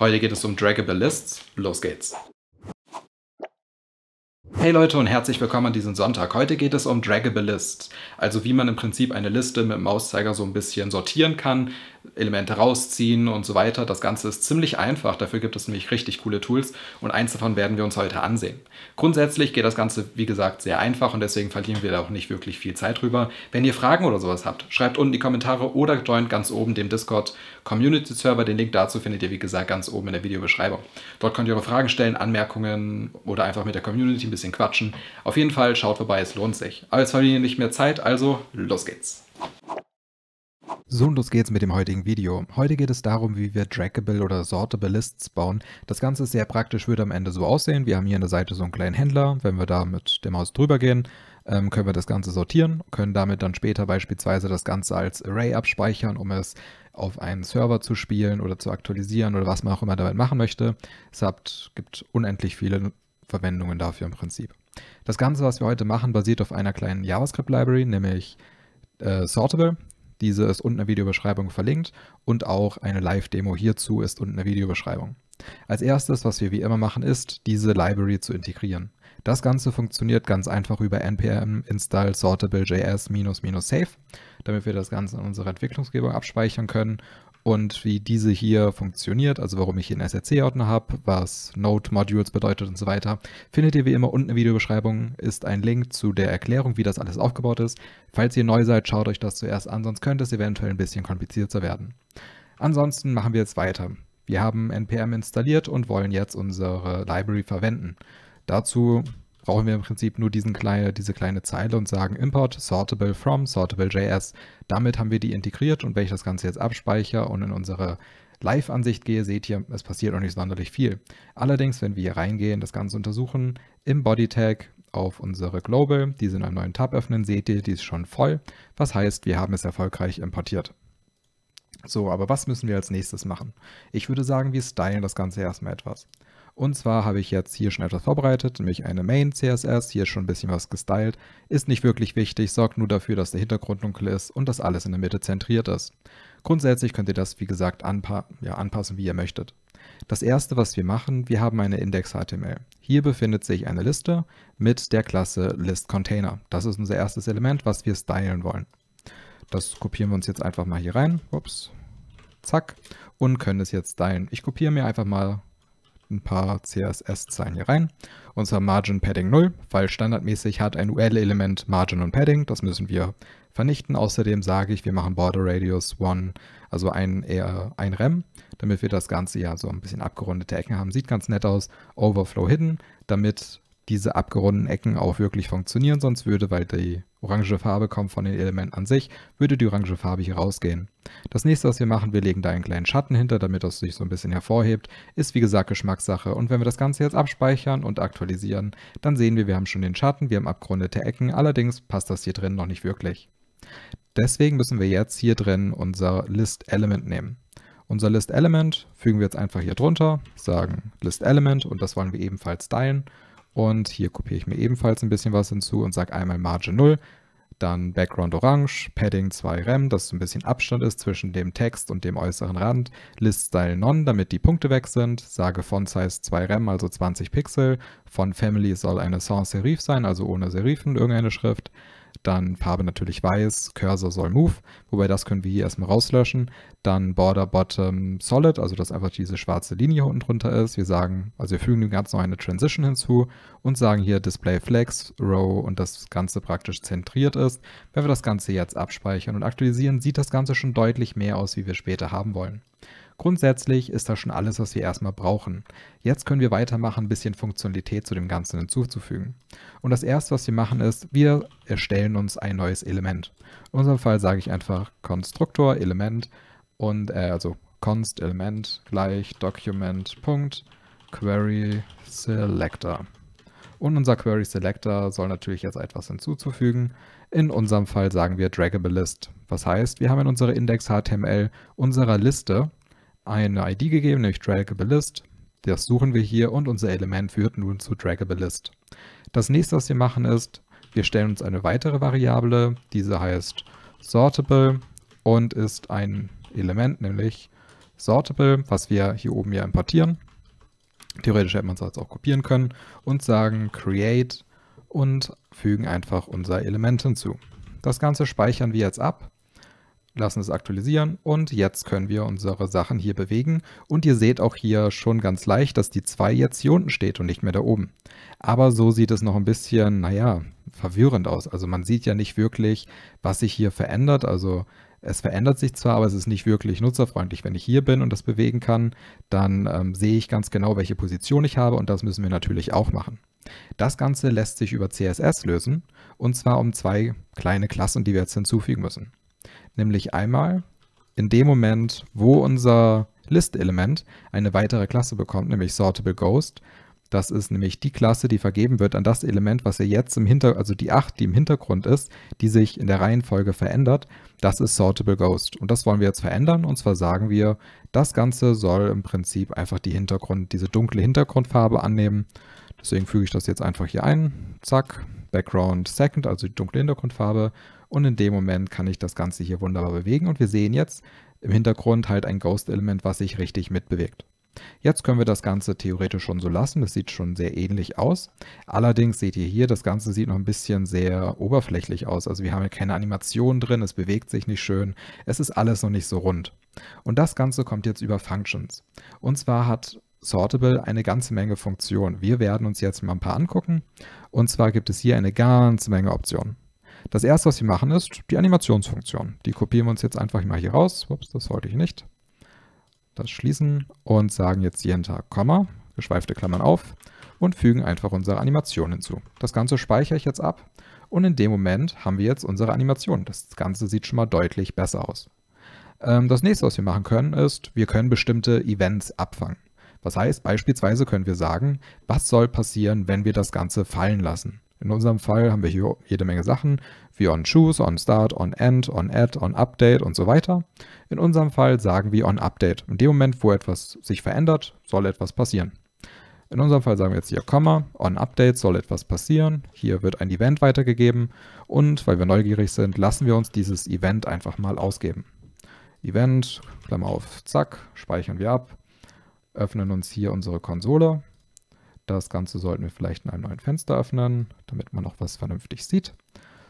Heute geht es um Draggable Lists. Los geht's. Hey Leute und herzlich willkommen an diesem Sonntag. Heute geht es um Draggable Lists, also wie man im Prinzip eine Liste mit dem Mauszeiger so ein bisschen sortieren kann, Elemente rausziehen und so weiter. Das Ganze ist ziemlich einfach, dafür gibt es nämlich richtig coole Tools und eins davon werden wir uns heute ansehen. Grundsätzlich geht das Ganze, wie gesagt, sehr einfach und deswegen verlieren wir da auch nicht wirklich viel Zeit drüber. Wenn ihr Fragen oder sowas habt, schreibt unten die Kommentare oder joint ganz oben dem Discord Community Server. Den Link dazu findet ihr, wie gesagt, ganz oben in der Videobeschreibung. Dort könnt ihr eure Fragen stellen, Anmerkungen oder einfach mit der Community ein bisschen quatschen. Auf jeden Fall schaut vorbei, es lohnt sich. Aber jetzt verlieren wir nicht mehr Zeit, also los geht's. So und los geht's mit dem heutigen Video. Heute geht es darum, wie wir Draggable oder Sortable Lists bauen. Das Ganze ist sehr praktisch, würde am Ende so aussehen. Wir haben hier an der Seite so einen kleinen Händler. Wenn wir da mit der Maus drüber gehen, ähm, können wir das Ganze sortieren, können damit dann später beispielsweise das Ganze als Array abspeichern, um es auf einen Server zu spielen oder zu aktualisieren oder was man auch immer damit machen möchte. Es gibt unendlich viele Verwendungen dafür im Prinzip. Das Ganze, was wir heute machen, basiert auf einer kleinen JavaScript-Library, nämlich äh, Sortable. Diese ist unten in der Videobeschreibung verlinkt und auch eine Live-Demo hierzu ist unten in der Videobeschreibung. Als erstes, was wir wie immer machen, ist, diese Library zu integrieren. Das Ganze funktioniert ganz einfach über npm install sortable.js safe, damit wir das Ganze in unserer Entwicklungsgebung abspeichern können und wie diese hier funktioniert, also warum ich hier einen SRC-Ordner habe, was Node-Modules bedeutet und so weiter, findet ihr wie immer unten in der Videobeschreibung, ist ein Link zu der Erklärung, wie das alles aufgebaut ist. Falls ihr neu seid, schaut euch das zuerst an, sonst könnte es eventuell ein bisschen komplizierter werden. Ansonsten machen wir jetzt weiter. Wir haben npm installiert und wollen jetzt unsere Library verwenden. Dazu brauchen wir im Prinzip nur diesen kleine, diese kleine Zeile und sagen import sortable from sortable.js. Damit haben wir die integriert und wenn ich das Ganze jetzt abspeichere und in unsere Live-Ansicht gehe, seht ihr, es passiert auch nicht sonderlich viel. Allerdings, wenn wir hier reingehen, das Ganze untersuchen, im Body-Tag auf unsere Global, diese in einem neuen Tab öffnen, seht ihr, die ist schon voll. Was heißt, wir haben es erfolgreich importiert. So, aber was müssen wir als nächstes machen? Ich würde sagen, wir stylen das Ganze erstmal etwas. Und zwar habe ich jetzt hier schon etwas vorbereitet, nämlich eine Main CSS. Hier ist schon ein bisschen was gestylt. Ist nicht wirklich wichtig, sorgt nur dafür, dass der Hintergrund dunkel ist und dass alles in der Mitte zentriert ist. Grundsätzlich könnt ihr das, wie gesagt, anpa ja, anpassen, wie ihr möchtet. Das erste, was wir machen, wir haben eine Index.html. Hier befindet sich eine Liste mit der Klasse ListContainer. Das ist unser erstes Element, was wir stylen wollen. Das kopieren wir uns jetzt einfach mal hier rein. Ups. Zack. Und können es jetzt stylen. Ich kopiere mir einfach mal ein paar CSS-Zeilen hier rein. Unser Margin Padding 0, weil standardmäßig hat ein UL-Element Margin und Padding. Das müssen wir vernichten. Außerdem sage ich, wir machen Border Radius 1, also ein, eher ein Rem, damit wir das Ganze ja so ein bisschen abgerundete Ecken haben. Sieht ganz nett aus. Overflow Hidden, damit diese abgerundeten Ecken auch wirklich funktionieren, sonst würde, weil die orange Farbe kommt von den Elementen an sich, würde die orange Farbe hier rausgehen. Das nächste, was wir machen, wir legen da einen kleinen Schatten hinter, damit das sich so ein bisschen hervorhebt, ist wie gesagt Geschmackssache. Und wenn wir das Ganze jetzt abspeichern und aktualisieren, dann sehen wir, wir haben schon den Schatten, wir haben abgerundete Ecken, allerdings passt das hier drin noch nicht wirklich. Deswegen müssen wir jetzt hier drin unser List Element nehmen. Unser List Element fügen wir jetzt einfach hier drunter, sagen List Element und das wollen wir ebenfalls stylen und hier kopiere ich mir ebenfalls ein bisschen was hinzu und sage einmal Margin 0, dann Background Orange, Padding 2 Rem, dass so ein bisschen Abstand ist zwischen dem Text und dem äußeren Rand, List Style None, damit die Punkte weg sind, sage Font Size 2 Rem, also 20 Pixel, von Family soll eine Sans Serif sein, also ohne Serifen, irgendeine Schrift, dann Farbe natürlich weiß, Cursor soll Move, wobei das können wir hier erstmal rauslöschen. Dann Border Bottom Solid, also dass einfach diese schwarze Linie unten drunter ist. Wir sagen, also wir fügen dem Ganzen noch eine Transition hinzu und sagen hier Display Flex, Row und das Ganze praktisch zentriert ist. Wenn wir das Ganze jetzt abspeichern und aktualisieren, sieht das Ganze schon deutlich mehr aus, wie wir später haben wollen. Grundsätzlich ist das schon alles, was wir erstmal brauchen. Jetzt können wir weitermachen, ein bisschen Funktionalität zu dem Ganzen hinzuzufügen. Und das erste, was wir machen, ist, wir erstellen uns ein neues Element. In unserem Fall sage ich einfach Konstruktor, Element und äh, also const Element gleich Document Query Selector. Und unser Query Selector soll natürlich jetzt etwas hinzuzufügen. In unserem Fall sagen wir Draggable List. Was heißt, wir haben in unserer Index.html unserer Liste eine ID gegeben, nämlich Draggable List. Das suchen wir hier und unser Element führt nun zu Draggable List. Das nächste, was wir machen, ist, wir stellen uns eine weitere Variable, diese heißt Sortable und ist ein Element, nämlich Sortable, was wir hier oben ja importieren. Theoretisch hätte man es jetzt auch kopieren können und sagen create und fügen einfach unser Element hinzu. Das Ganze speichern wir jetzt ab, lassen es aktualisieren und jetzt können wir unsere Sachen hier bewegen. Und ihr seht auch hier schon ganz leicht, dass die 2 jetzt hier unten steht und nicht mehr da oben. Aber so sieht es noch ein bisschen, naja, verwirrend aus. Also man sieht ja nicht wirklich, was sich hier verändert. Also es verändert sich zwar, aber es ist nicht wirklich nutzerfreundlich. Wenn ich hier bin und das bewegen kann, dann ähm, sehe ich ganz genau, welche Position ich habe und das müssen wir natürlich auch machen. Das Ganze lässt sich über CSS lösen und zwar um zwei kleine Klassen, die wir jetzt hinzufügen müssen. Nämlich einmal in dem Moment, wo unser List-Element eine weitere Klasse bekommt, nämlich Sortable Ghost, das ist nämlich die Klasse, die vergeben wird an das Element, was ihr jetzt im Hintergrund, also die 8, die im Hintergrund ist, die sich in der Reihenfolge verändert. Das ist Sortable Ghost. Und das wollen wir jetzt verändern. Und zwar sagen wir, das Ganze soll im Prinzip einfach die Hintergrund, diese dunkle Hintergrundfarbe annehmen. Deswegen füge ich das jetzt einfach hier ein. Zack. Background Second, also die dunkle Hintergrundfarbe. Und in dem Moment kann ich das Ganze hier wunderbar bewegen. Und wir sehen jetzt im Hintergrund halt ein Ghost-Element, was sich richtig mitbewegt. Jetzt können wir das Ganze theoretisch schon so lassen. Das sieht schon sehr ähnlich aus. Allerdings seht ihr hier, das Ganze sieht noch ein bisschen sehr oberflächlich aus. Also wir haben hier keine Animation drin, es bewegt sich nicht schön. Es ist alles noch nicht so rund. Und das Ganze kommt jetzt über Functions. Und zwar hat Sortable eine ganze Menge Funktionen. Wir werden uns jetzt mal ein paar angucken. Und zwar gibt es hier eine ganze Menge Optionen. Das erste, was wir machen, ist die Animationsfunktion. Die kopieren wir uns jetzt einfach mal hier raus. Ups, das wollte ich nicht das schließen und sagen jetzt jeden Tag Komma, geschweifte Klammern auf und fügen einfach unsere Animation hinzu. Das Ganze speichere ich jetzt ab und in dem Moment haben wir jetzt unsere Animation. Das Ganze sieht schon mal deutlich besser aus. Ähm, das nächste, was wir machen können, ist, wir können bestimmte Events abfangen. Was heißt, beispielsweise können wir sagen, was soll passieren, wenn wir das Ganze fallen lassen. In unserem Fall haben wir hier jede Menge Sachen, wie on choose, on start, on end, on add, on update und so weiter. In unserem Fall sagen wir on update. In dem Moment, wo etwas sich verändert, soll etwas passieren. In unserem Fall sagen wir jetzt hier Komma, on update soll etwas passieren. Hier wird ein Event weitergegeben und weil wir neugierig sind, lassen wir uns dieses Event einfach mal ausgeben. Event, Klammer auf, zack, speichern wir ab, öffnen uns hier unsere Konsole das Ganze sollten wir vielleicht in einem neuen Fenster öffnen, damit man noch was vernünftig sieht.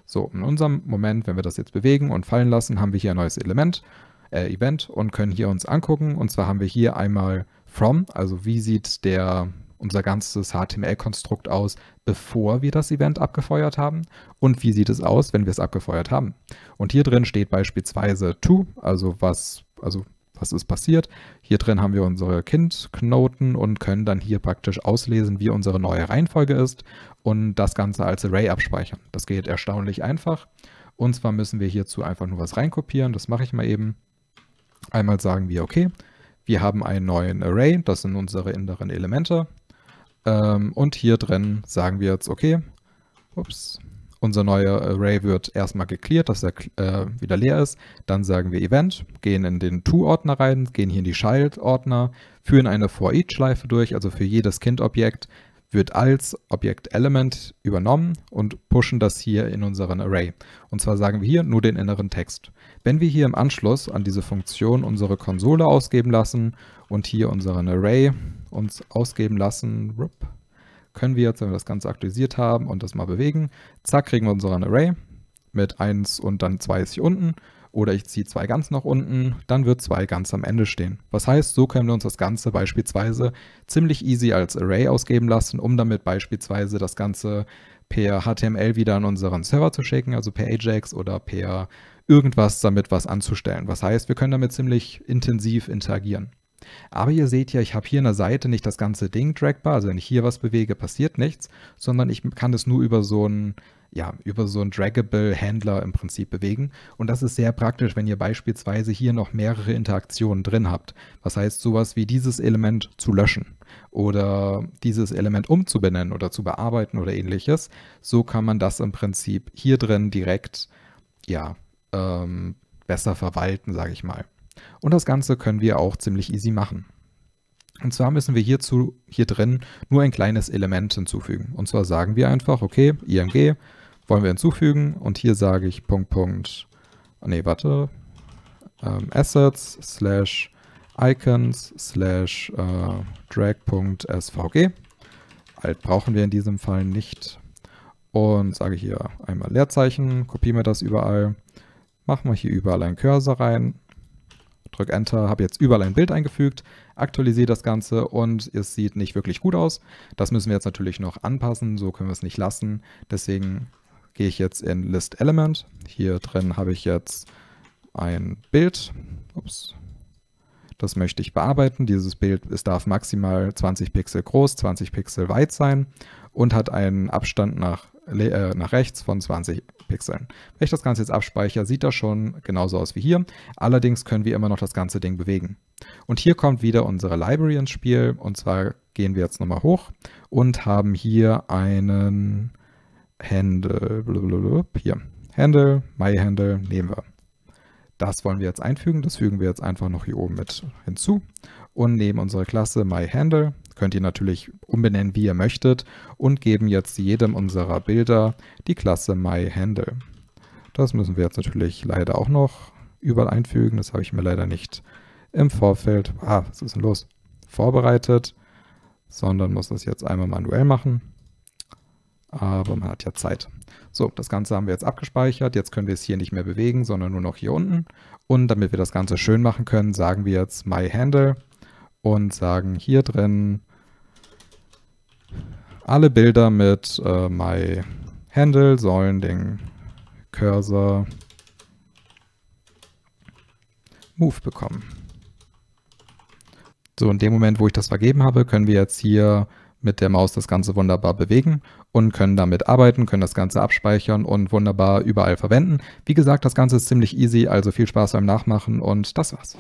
So, in unserem Moment, wenn wir das jetzt bewegen und fallen lassen, haben wir hier ein neues Element, äh, Event und können hier uns angucken. Und zwar haben wir hier einmal from, also wie sieht der unser ganzes HTML-Konstrukt aus, bevor wir das Event abgefeuert haben und wie sieht es aus, wenn wir es abgefeuert haben. Und hier drin steht beispielsweise to, also was, also was ist passiert. Hier drin haben wir unsere Kindknoten und können dann hier praktisch auslesen, wie unsere neue Reihenfolge ist und das Ganze als Array abspeichern. Das geht erstaunlich einfach. Und zwar müssen wir hierzu einfach nur was reinkopieren. Das mache ich mal eben. Einmal sagen wir, okay, wir haben einen neuen Array, das sind unsere inneren Elemente. Ähm, und hier drin sagen wir jetzt, okay, ups, unser neuer Array wird erstmal geklärt, dass er äh, wieder leer ist. Dann sagen wir Event, gehen in den To-Ordner rein, gehen hier in die Child-Ordner, führen eine For-Each-Schleife durch, also für jedes Kind-Objekt wird als Objekt-Element übernommen und pushen das hier in unseren Array. Und zwar sagen wir hier nur den inneren Text. Wenn wir hier im Anschluss an diese Funktion unsere Konsole ausgeben lassen und hier unseren Array uns ausgeben lassen, können wir jetzt, wenn wir das Ganze aktualisiert haben und das mal bewegen, zack, kriegen wir unseren Array mit 1 und dann 2 ist hier unten. Oder ich ziehe 2 ganz nach unten, dann wird 2 ganz am Ende stehen. Was heißt, so können wir uns das Ganze beispielsweise ziemlich easy als Array ausgeben lassen, um damit beispielsweise das Ganze per HTML wieder an unseren Server zu schicken, also per Ajax oder per irgendwas damit was anzustellen. Was heißt, wir können damit ziemlich intensiv interagieren. Aber ihr seht ja, ich habe hier an der Seite nicht das ganze Ding dragbar, also wenn ich hier was bewege, passiert nichts, sondern ich kann es nur über so einen ja, über so einen draggable Händler im Prinzip bewegen. Und das ist sehr praktisch, wenn ihr beispielsweise hier noch mehrere Interaktionen drin habt. Das heißt, sowas wie dieses Element zu löschen oder dieses Element umzubenennen oder zu bearbeiten oder ähnliches. So kann man das im Prinzip hier drin direkt, ja, ähm, besser verwalten, sage ich mal. Und das Ganze können wir auch ziemlich easy machen. Und zwar müssen wir hierzu hier drin nur ein kleines Element hinzufügen. Und zwar sagen wir einfach, okay, img wollen wir hinzufügen und hier sage ich Punkt, Punkt, nee, warte, ähm, Assets slash icons slash äh, drag.svg. Alt brauchen wir in diesem Fall nicht. Und sage hier einmal Leerzeichen, kopieren wir das überall, machen wir hier überall einen Cursor rein, drücke Enter, habe jetzt überall ein Bild eingefügt, aktualisiere das Ganze und es sieht nicht wirklich gut aus. Das müssen wir jetzt natürlich noch anpassen, so können wir es nicht lassen. Deswegen gehe ich jetzt in List Element. Hier drin habe ich jetzt ein Bild. Ups, das möchte ich bearbeiten. Dieses Bild es darf maximal 20 Pixel groß, 20 Pixel weit sein und hat einen Abstand nach, äh, nach rechts von 20 Pixeln. Wenn ich das Ganze jetzt abspeichere, sieht das schon genauso aus wie hier. Allerdings können wir immer noch das ganze Ding bewegen. Und hier kommt wieder unsere Library ins Spiel. Und zwar gehen wir jetzt nochmal hoch und haben hier einen Handle, hier, Handle, MyHandle nehmen wir. Das wollen wir jetzt einfügen. Das fügen wir jetzt einfach noch hier oben mit hinzu. Und nehmen unsere Klasse MyHandle, könnt ihr natürlich umbenennen, wie ihr möchtet, und geben jetzt jedem unserer Bilder die Klasse MyHandle. Das müssen wir jetzt natürlich leider auch noch überall einfügen. Das habe ich mir leider nicht im Vorfeld, ah, was ist denn los, vorbereitet, sondern muss das jetzt einmal manuell machen. Aber man hat ja Zeit. So, das Ganze haben wir jetzt abgespeichert. Jetzt können wir es hier nicht mehr bewegen, sondern nur noch hier unten. Und damit wir das Ganze schön machen können, sagen wir jetzt myHandle und sagen hier drin alle Bilder mit äh, myHandle sollen den Cursor Move bekommen. So, in dem Moment, wo ich das vergeben habe, können wir jetzt hier mit der Maus das Ganze wunderbar bewegen und können damit arbeiten, können das Ganze abspeichern und wunderbar überall verwenden. Wie gesagt, das Ganze ist ziemlich easy, also viel Spaß beim Nachmachen und das war's.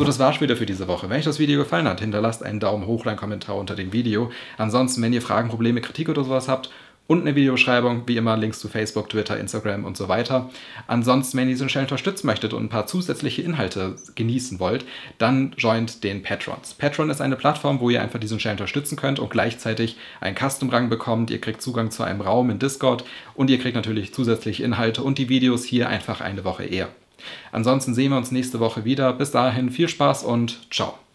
So, das war's wieder für diese Woche. Wenn euch das Video gefallen hat, hinterlasst einen Daumen hoch einen Kommentar unter dem Video. Ansonsten, wenn ihr Fragen, Probleme, Kritik oder sowas habt, unten in der Videobeschreibung, wie immer, Links zu Facebook, Twitter, Instagram und so weiter. Ansonsten, wenn ihr diesen Channel unterstützen möchtet und ein paar zusätzliche Inhalte genießen wollt, dann joint den Patrons. Patron ist eine Plattform, wo ihr einfach diesen Channel unterstützen könnt und gleichzeitig einen Custom-Rang bekommt. Ihr kriegt Zugang zu einem Raum in Discord und ihr kriegt natürlich zusätzliche Inhalte und die Videos hier einfach eine Woche eher. Ansonsten sehen wir uns nächste Woche wieder. Bis dahin viel Spaß und ciao.